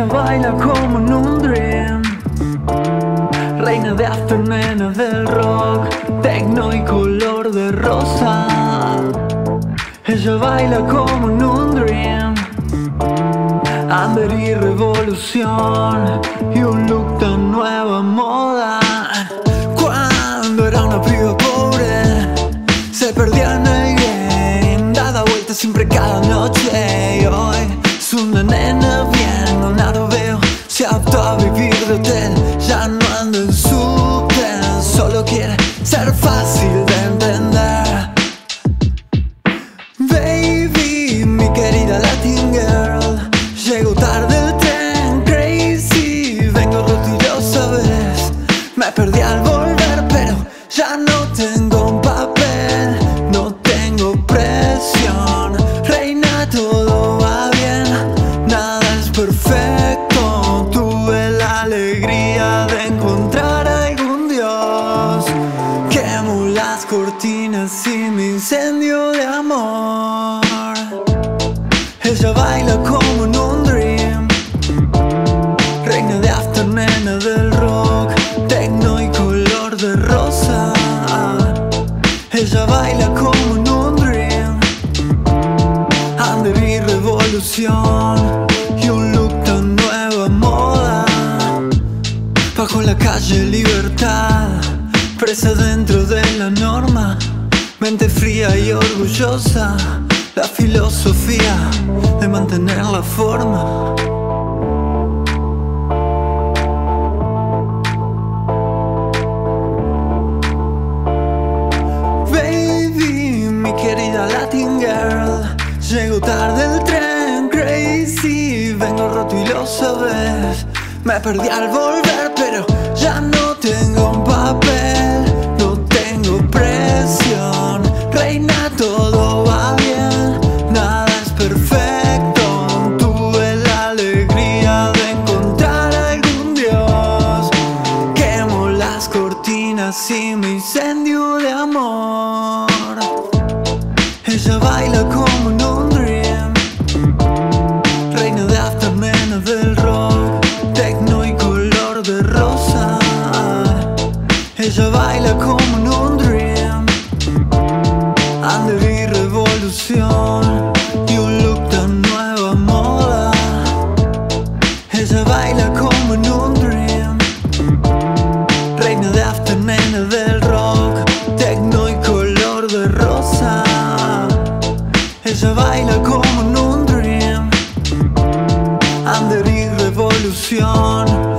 Ella baila como en un dream. Reina de afternoon del rock Tecno y color de rosa. Ella baila como en un dream. Under y revolución Y un look tan nueva moda ser fácil de entender. Baby, mi querida Latin girl Llego tarde el tren, crazy Vengo rotillosa, ves Me perdí al volver, pero ya no tengo un papel No tengo presión. Reina, todo Ella baila como en un dream Reina de afternoon del rock. Tecno y color de rosa. Ella baila como en un dream Under y revolución Y un look tan nueva moda Bajo la calle libertad. Presa dentro de la norma. Mente fría y orgullosa La filosofía de mantener la forma. Baby, mi querida Latin girl Llego tarde el tren, crazy. Vengo roto y lo sabes. Me perdí al volver, pero ya no tengo un papel y me incendio de amor. Ella baila como en un dream. Reina de afternoon del rock Tecno y color de rosa. Ella baila como en un dream rosa Ella baila como en un dream. Under revolución